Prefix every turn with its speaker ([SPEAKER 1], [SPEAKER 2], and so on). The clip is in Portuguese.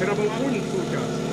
[SPEAKER 1] gravăm un cara.